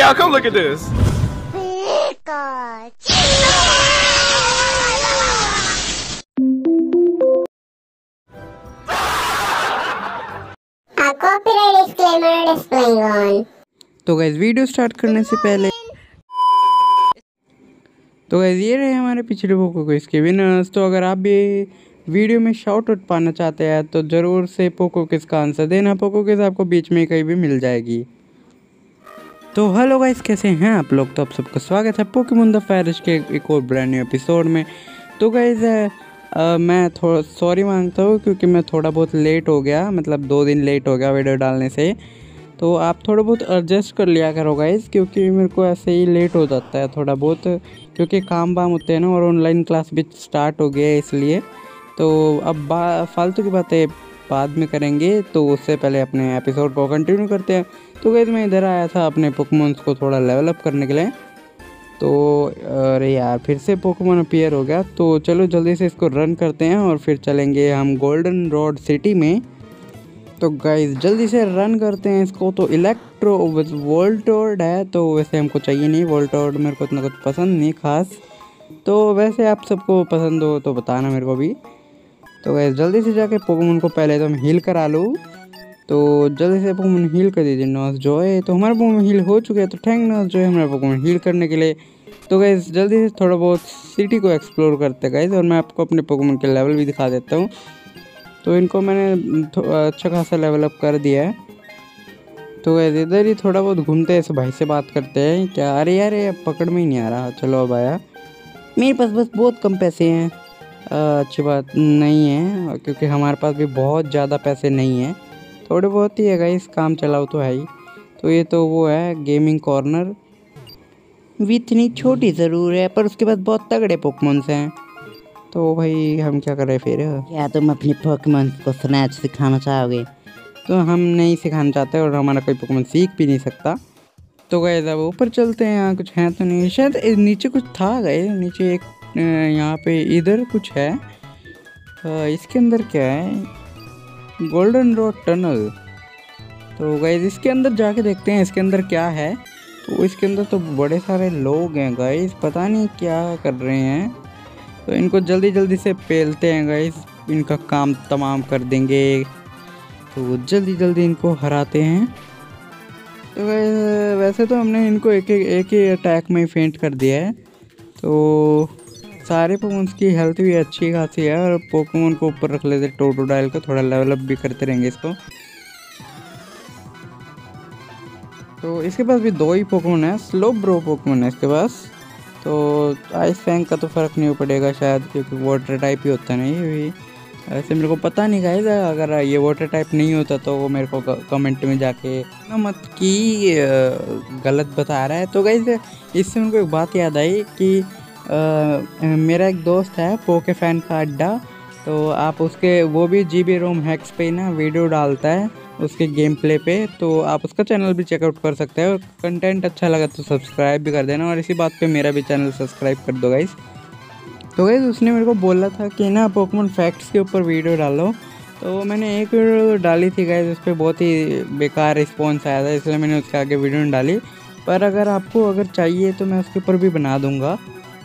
y'all, come look at this. तो guys video start करने से पहले तो गैस ये रहे हमारे पिछले पोको को इसके विनर्स तो अगर आप भी वीडियो में शाउट आउट पाना चाहते हैं तो ज़रूर से पोको किस का आंसर देना। पोको किस आपको बीच में कहीं भी मिल जाएगी। तो हेलो गाइस, कैसे हैं आप लोग? तो आप सबका स्वागत है पोकेमोन द फैरिश के एक और ब्रांड न्यू एपिसोड में। तो गाइस मैं थोड़ा सॉरी माँगता हूँ क्योंकि मैं थोड़ा बहुत लेट हो गया मतलब दो दिन लेट हो गया वीडियो डालने से। तो आप थोड़ा बहुत एडजस्ट कर लिया करो गाइस, क्योंकि मेरे को ऐसे ही लेट हो जाता है थोड़ा बहुत, क्योंकि काम वाम होते हैं ना और ऑनलाइन क्लास भी स्टार्ट हो गया है इसलिए। तो अब फालतू की बातें बाद में करेंगे तो उससे पहले अपने एपिसोड को कंटिन्यू करते हैं। तो गैस मैं इधर आया था अपने पोकमोन्स को थोड़ा लेवल अप करने के लिए। तो अरे यार, फिर से पोकमोन अपीयर हो गया। तो चलो जल्दी से इसको रन करते हैं और फिर चलेंगे हम गोल्डन रोड सिटी में। तो गाइस जल्दी से रन करते हैं इसको। तो इलेक्ट्रो वोल्टोर्ड है तो वैसे हमको चाहिए नहीं। वोल्टोर्ड मेरे को इतना कुछ पसंद नहीं खास। तो वैसे आप सबको पसंद हो तो बताना मेरे को भी। तो गाइस जल्दी से जाके पोकेमोन को पहले तो हम हील करा लूँ। तो जल्दी से पोकेमोन हील कर दीजिए नॉस जो है तो हमारा पोकेमोन हील हो चुका है तो थैंक नॉस जो है हमारा पोकेमोन हील करने के लिए। तो गाइस जल्दी से थोड़ा बहुत सिटी को एक्सप्लोर करते गाइस और मैं आपको अपने पोकेमोन के लेवल भी दिखा देता हूँ। तो इनको मैंने अच्छा खासा लेवल अप कर दिया है। तो वैसे इधर ही थोड़ा बहुत घूमते हैं भाई से बात करते हैं, क्या? अरे यार, ये पकड़ में ही नहीं आ रहा। चलो अब आया। मेरे पास बस बहुत कम पैसे हैं। अच्छी बात नहीं है, क्योंकि हमारे पास भी बहुत ज़्यादा पैसे नहीं हैं। थोड़े बहुत ही है गाइस काम चलाओ तो है ही। तो ये तो वो है गेमिंग कॉर्नर भी इतनी छोटी ज़रूर है पर उसके पास बहुत तगड़े पोकमोन्स हैं। तो भाई हम क्या कर रहे फिर? क्या तुम अपने पोकेमोन को स्नैच सिखाना चाहोगे? तो हम नहीं सिखाना चाहते और हमारा कोई पोकेमोन सीख भी नहीं सकता। तो गए अब ऊपर चलते हैं यहाँ कुछ है तो नहीं। शायद नीचे कुछ था गए नीचे एक यहाँ पे इधर कुछ है। इसके अंदर क्या है? गोल्डन रोड टनल तो गाइज़ इसके अंदर जाके देखते हैं, इसके अंदर क्या है। तो इसके अंदर तो बड़े सारे लोग हैं गाइज़ पता नहीं क्या कर रहे हैं। तो इनको जल्दी जल्दी से पेलते हैं गाइज़ इनका काम तमाम कर देंगे। तो जल्दी जल्दी इनको हराते हैं। तो वैसे तो हमने इनको एक एक एक ही अटैक में फेंट कर दिया है। तो सारे पोकेमोन्स की हेल्थ भी अच्छी खासी है और पोकेमोन को ऊपर रख लेते टोटो डायल को थोड़ा लेवल अप भी करते रहेंगे इसको। तो इसके पास भी दो ही पोकेमोन है स्लो ब्रो पोकेमोन है इसके पास। तो आइस फैंक का तो फ़र्क नहीं पड़ेगा शायद, क्योंकि वाटर टाइप ही होता नहीं ये भी। ऐसे मेरे को पता नहीं गाइस अगर ये वाटर टाइप नहीं होता तो वो मेरे को कमेंट में जाके ना मत कि गलत बता रहा है। तो गाइस इससे उनको एक बात याद आई कि मेरा एक दोस्त है, पोके फ़ैन का अड्डा। तो आप उसके, वो भी जी बी रोम हैक्स पे ना वीडियो डालता है, उसके गेम प्ले पे। तो आप उसका चैनल भी चेकआउट कर सकते हैं। और कंटेंट अच्छा लगा तो सब्सक्राइब भी कर देना और इसी बात पे मेरा भी चैनल सब्सक्राइब कर दो गाइज़ तो गाइज़ उसने मेरे को बोला था कि ना पोकेमोन फैक्ट्स के ऊपर वीडियो डालो। तो मैंने एक वीडियो डाली थी गाइज़ उस पर बहुत ही बेकार रिस्पॉन्स आया था, इसलिए मैंने उसके आगे वीडियो नहीं डाली। पर अगर आपको अगर चाहिए तो मैं उसके ऊपर भी बना दूँगा।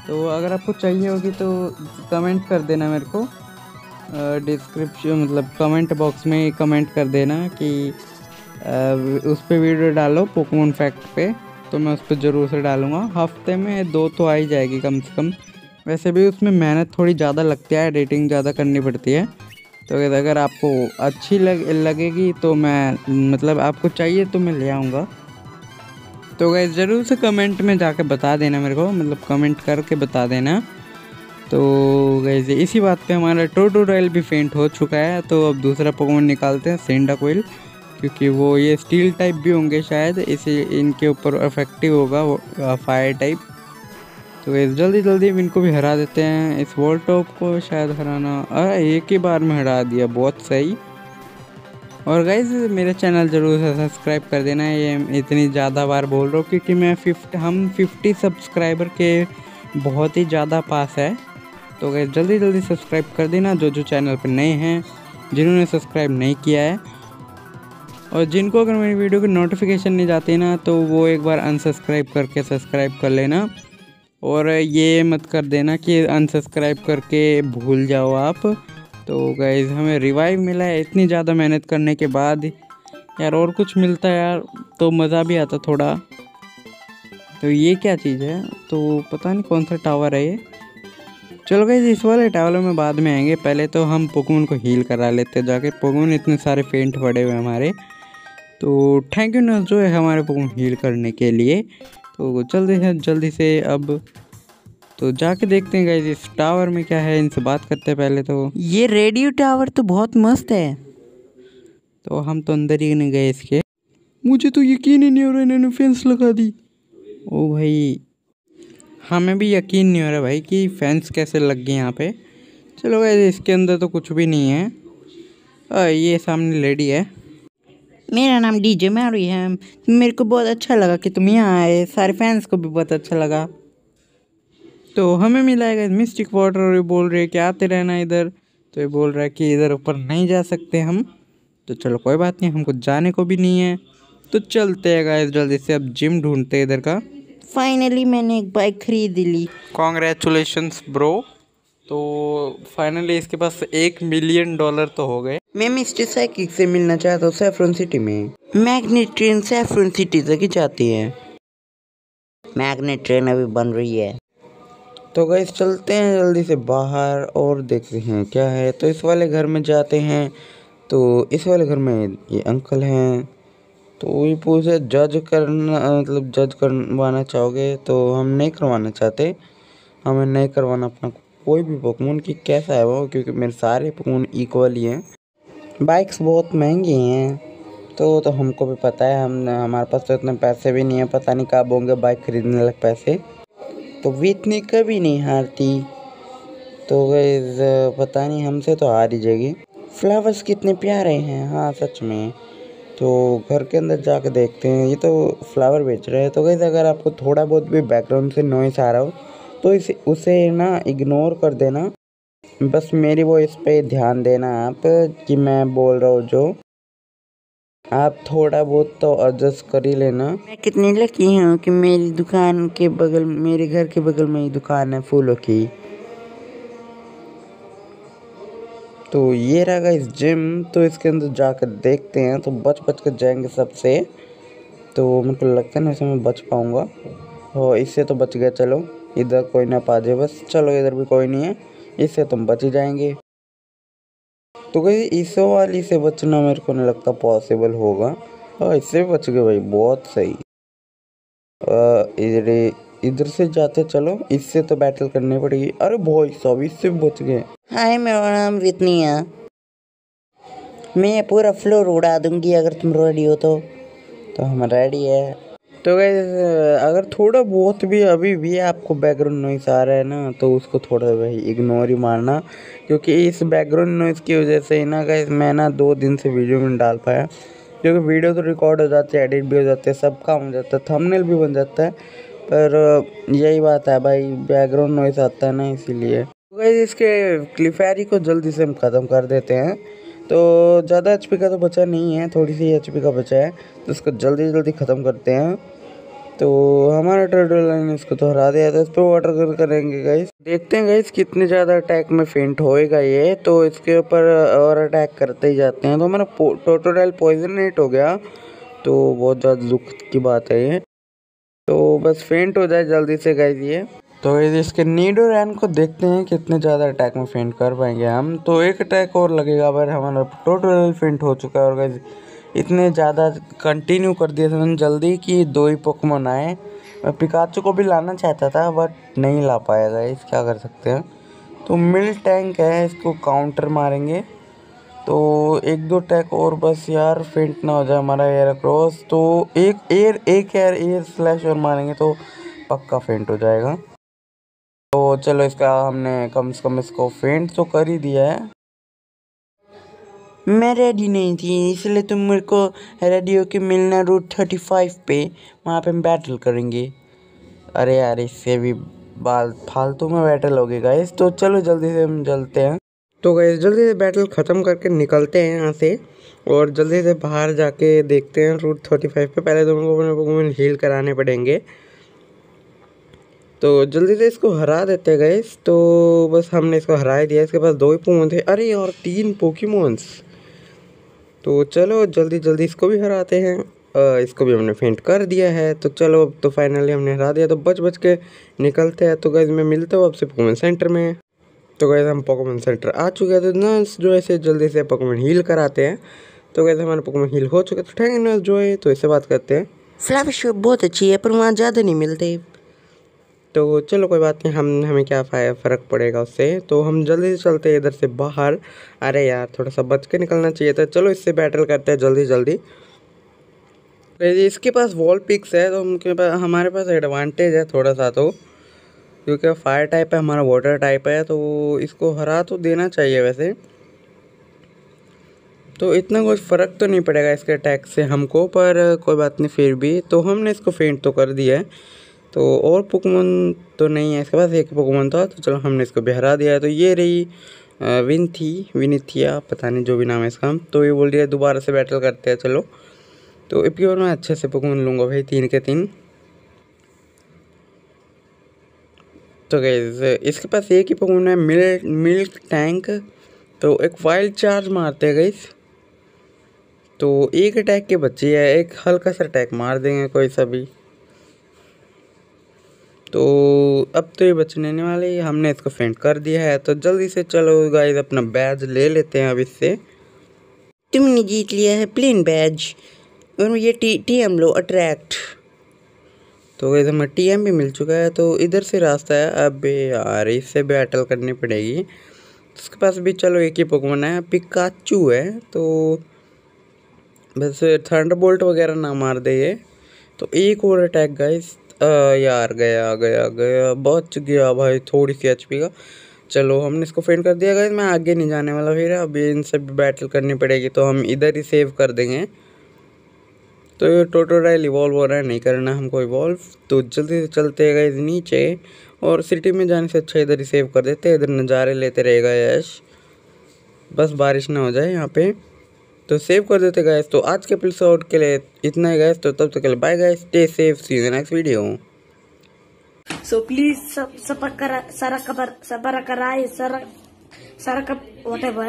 तो अगर आपको चाहिए होगी तो कमेंट कर देना मेरे को। डिस्क्रिप्शन मतलब कमेंट बॉक्स में कमेंट कर देना कि उस पर वीडियो डालो पोकेमोन फैक्ट पे तो मैं उस पर ज़रूर से डालूँगा। हफ़्ते में दो तो आ ही जाएगी कम से कम। वैसे भी उसमें मेहनत थोड़ी ज़्यादा लगती है एडिटिंग ज़्यादा करनी पड़ती है। तो अगर आपको अच्छी लग, लगेगी तो मैं मतलब आपको चाहिए तो मैं ले आऊँगा। तो गैस ज़रूर से कमेंट में जाके बता देना मेरे को मतलब कमेंट करके बता देना। तो गैस इसी बात पे हमारा टोटो रॉयल भी फेंट हो चुका है तो अब दूसरा पोकेमोन निकालते हैं सेंडा कोयल क्योंकि वो ये स्टील टाइप भी होंगे शायद, इसे इनके ऊपर अफेक्टिव होगा फायर टाइप तो गैस जल्दी जल्दी इनको भी हरा देते हैं, इस वॉल टॉप को शायद हराना, अरे, एक ही बार में हरा दिया, बहुत सही। और गाइज़ मेरे चैनल ज़रूर सब्सक्राइब कर देना, ये इतनी ज़्यादा बार बोल रहा हूँ, क्योंकि मैं फिफ्ट हम फिफ्टी सब्सक्राइबर के बहुत ही ज़्यादा पास है। तो गैस जल्दी जल्दी सब्सक्राइब कर देना, जो जो चैनल पर नए हैं, जिन्होंने सब्सक्राइब नहीं किया है। और जिनको अगर मेरी वीडियो की नोटिफिकेशन नहीं जाती ना तो वो एक बार अनसब्सक्राइब करके सब्सक्राइब कर लेना। और ये मत कर देना कि अनसब्सक्राइब करके भूल जाओ आप। तो गाइज़ हमें रिवाइव मिला है इतनी ज़्यादा मेहनत करने के बाद। यार, और कुछ मिलता यार तो मज़ा भी आता थोड़ा। तो ये क्या चीज़ है? तो पता नहीं कौन सा टावर है ये। चलो गई इस वाले टावर में बाद में आएँगे। पहले तो हम पोकमोन को हील करा लेते जाके पोकमोन इतने सारे फेंट पड़े हुए हमारे। तो थैंक यू ना जो है हमारे पोकमोन हील करने के लिए। तो जल्दी से जल्दी से अब तो जाके देखते हैं गाइज़ इस टावर में क्या है इनसे बात करते हैं पहले तो। ये रेडियो टावर तो बहुत मस्त है। तो हम तो अंदर ही नहीं गए इसके। मुझे तो यकीन ही नहीं हो रहा इन्होंने फेंस लगा दी। ओ भाई हमें भी यकीन नहीं हो रहा भाई कि फैंस कैसे लग गए यहाँ पे। चलो भाई इसके अंदर तो कुछ भी नहीं है। आ, ये सामने लेडी है। मेरा नाम डीजे मैरी है। मेरे को बहुत अच्छा लगा कि तुम यहाँ आए। सारे फैंस को भी बहुत अच्छा लगा। तो हमें मिला है मिस्टिक वाटर और ये बोल रहे हैं कि आते रहना इधर। तो ये बोल रहा है कि इधर ऊपर नहीं जा सकते हम। तो चलो कोई बात नहीं हमको जाने को भी नहीं है। तो चलते हैं गाइस जल्दी से अब जिम ढूंढते हैं इधर का। फाइनली मैंने एक बाइक खरीद ली। कॉन्ग्रेचुलेशंस ब्रो तो फाइनली इसके पास एक मिलियन डॉलर तो हो गए। मैं मिस्टर साइकिक से मिलना चाहता हूँ सैफरन सिटी में। मैग्नेट ट्रेन सैफरन सिटी तक ही जाती है। मैग्नेट ट्रेन अभी बन रही है। तो गई चलते हैं जल्दी से बाहर और देखते हैं क्या है। तो इस वाले घर में जाते हैं। तो इस वाले घर में ये अंकल हैं। तो ये पूछे, जज करना मतलब जज करवाना चाहोगे तो हम नहीं करवाना चाहते। हमें नहीं करवाना अपना कोई भी पोकमोन की कैसा है वो, क्योंकि मेरे सारे पोकमोन इक्वल ही हैं। बाइक्स बहुत महँगी हैं। तो तो हमको भी पता है, हम, हमारे पास तो इतने पैसे भी नहीं है, पता नहीं कब होंगे बाइक खरीदने लग पैसे। तो वीतनी कभी नहीं हारती। तो गैस पता नहीं हमसे तो हार ही जाएगी। फ्लावर्स कितने प्यारे हैं हाँ सच में। तो घर के अंदर जाके देखते हैं, ये तो फ्लावर बेच रहे हैं। तो गैस अगर आपको थोड़ा बहुत भी बैकग्राउंड से नॉइस आ रहा हो तो इसे, उसे ना इग्नोर कर देना। बस मेरी वो इस पे ध्यान देना आप, कि मैं बोल रहा हूँ जो। आप थोड़ा बहुत तो एडजस्ट कर ही लेना। मैं कितनी लकी हूँ कि मेरी दुकान के बगल मेरे घर के बगल में ही दुकान है फूलों की। तो ये रहा इस जिम तो इसके अंदर जाकर देखते हैं तो बच बच कर जाएँगे सबसे। तो मेरे को लगता नहीं ना मैं बच पाऊँगा। और इससे तो बच गया चलो इधर कोई ना पा जाए बस चलो इधर भी कोई नहीं है इससे तुम बच ही जाएँगे। तो कहीं इस वाली से बचना मेरे को नहीं लगता पॉसिबल होगा। हाँ इससे बच गए भाई, बहुत सही। इधर इधर से जाते चलो, इससे तो बैटल करनी पड़ेगी। अरे भाई सब इससे बच गए। हाय, मेरा नाम वितनिया मैं पूरा फ्लोर उड़ा दूँगी अगर तुम रेडी हो तो। तो हम रेडी है। तो गैस अगर थोड़ा बहुत भी अभी भी आपको बैकग्राउंड नॉइस आ रहा है ना तो उसको थोड़ा भाई इग्नोर ही मारना, क्योंकि इस बैकग्राउंड नॉइस की वजह से ही ना गैस मैं ना दो दिन से वीडियो में डाल पाया। क्योंकि वीडियो तो रिकॉर्ड हो जाती है एडिट भी हो जाते हैं, सब काम हो जाता है थंबनेल भी बन जाता है, पर, यही बात है भाई बैकग्राउंड नॉइस आता है ना इसीलिए। तो गैस इसके क्लिफेरी को जल्दी से हम ख़त्म कर देते हैं। तो ज़्यादा एचपी का तो बचा नहीं है, थोड़ी सी एच का बचा है तो इसको जल्दी जल्दी ख़त्म करते हैं। तो हमारा टर्टल लाइन इसको तो हरा दिया था इस पर वाटर कर करेंगे गाइस देखते हैं गाइस कितने ज़्यादा अटैक में फेंट होएगा ये। तो इसके ऊपर और अटैक करते ही जाते हैं। तो हमारा टोटोडाइल पॉइजनेट हो गया। तो बहुत ज़्यादा दुख की बात है ये। तो बस फेंट हो जाए जल्दी से गाइस ये। तो इसके नीडो रैन को देखते हैं, कितने ज़्यादा अटैक में फेंट कर पाएँगे हम। तो एक अटैक और लगेगा, पर हमारा टोटल फेंट हो चुका है। और गाइस इतने ज़्यादा कंटिन्यू कर दिया था जल्दी कि दो ही पोकमोन आए। मैं पिकाचू को भी लाना चाहता था बट नहीं ला पाएगा इस क्या कर सकते हैं? तो मिल टैंक है, इसको काउंटर मारेंगे। तो एक दो टैक और बस यार फेंट ना हो जाए हमारा एयर क्रॉस तो एक एयर एक एयर एयर स्लैश और मारेंगे तो पक्का फेंट हो जाएगा। तो चलो इसका हमने कम से कम इसको फेंट तो कर ही दिया है। मैं रेडी नहीं थी, इसलिए तुम मेरे को रेडी होके मिलना रूट थर्टी फाइव पे, वहाँ पे हम बैटल करेंगे। अरे यार, इससे भी बाल, फालतू में बैटल हो गई गाइस तो चलो जल्दी से हम चलते हैं। तो गए जल्दी से बैटल ख़त्म करके निकलते हैं यहाँ से, और जल्दी से बाहर जाके देखते हैं रूट थर्टी फाइव पे। पहले तो अपने पोकेमोन हील कराने पड़ेंगे। तो जल्दी से इसको हरा देते गए तो बस हमने इसको हरा ही दिया, इसके पास दो ही पोकेमोन थे। अरे और तीन पोकेमोन्स तो चलो जल्दी जल्दी इसको भी हराते हैं। आ, इसको भी हमने फेंट कर दिया है। तो चलो अब तो फाइनली हमने हरा दिया। तो बच बच के निकलते हैं। तो गैस मैं मिलता हूँ आपसे पोकेमोन सेंटर में। तो गैस हम पोकेमोन सेंटर आ चुके हैं। तो नर्स जो ऐसे जल्दी से पोकेमोन हील कराते हैं। तो गैस हमारे पोकेमोन हील हो चुके तो थैंक नर्स जो है तो इससे बात करते हैं। फ्लावर शॉप बहुत अच्छी है पर वहाँ ज़्यादा नहीं मिलते। तो चलो कोई बात नहीं, हम, हमें क्या फ़र्क पड़ेगा उससे। तो हम जल्दी से चलते हैं इधर से बाहर। अरे यार, थोड़ा सा बच के निकलना चाहिए था। चलो इससे बैटल करते हैं जल्दी जल्दी। इसके पास वॉल पिक्स है तो उनके पास हमारे पास एडवांटेज है थोड़ा सा तो। क्योंकि फायर टाइप है, हमारा वाटर टाइप है तो इसको हरा तो देना चाहिए वैसे। तो इतना कुछ फ़र्क तो नहीं पड़ेगा इसके अटैक से हमको, पर कोई बात नहीं, फिर भी। तो हमने इसको फेंट तो कर दिया है। तो और पुकमन तो नहीं है, इसके पास एक पुकमन था तो चलो हमने इसको भी हरा दिया है। तो ये रही विन थी विनिथिया पता नहीं जो भी नाम है इसका। तो ये बोल दिया दोबारा से बैटल करते हैं, चलो। तो इप की मैं अच्छे से पुकमन लूँगा भाई, तीन के तीन। तो गए इसके पास एक ही पुकमन है मिल्क मिल्क टैंक तो एक वाइल्ड चार्ज मारते हैं गई तो एक अटैक के बच्चे है, एक हल्का सा अटैक मार देंगे कोई सा भी। तो अब तो ये बचने वाले हमने इसको फेंट कर दिया है। तो जल्दी से चलो गाइस अपना बैज ले लेते हैं अब इससे। तुमने जीत लिया है प्लेन बैज और ये टी टी एम लो अट्रैक्ट तो गई हमें टी एम भी मिल चुका है तो इधर से रास्ता है। अब यार इससे बैटल करनी पड़ेगी। उसके पास भी चलो एक ही पोकमन है पिकाचू है तो बस थंडर बोल्ट वगैरह ना मार दे ये। तो एक और अटैक गाइस यार, गया गया गया, बच गया भाई, थोड़ी सी एच का। चलो, हमने इसको फेंड कर दिया गया मैं आगे नहीं जाने वाला, फिर अभी इनसे भी बैटल करनी पड़ेगी तो हम इधर ही सेव कर देंगे। तो ये टोटो टोटोडाइल इवॉल्व हो रहा है, नहीं करना हमको इवॉल्व तो जल्दी से चलते गए नीचे। और सिटी में जाने से अच्छा इधर ही सेव कर देते इधर नज़ारे लेते रहेगा यश बस बारिश ना हो जाए यहाँ पे। तो सेव कर देते गैस तो आज के एपिसोड के लिए इतना ही गैस तो तब तक के लिए bye guys stay safe see you next video So please sub sabakara sarakabar sabarakarai sarak sarakap whatever.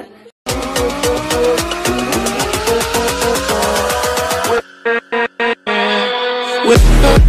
with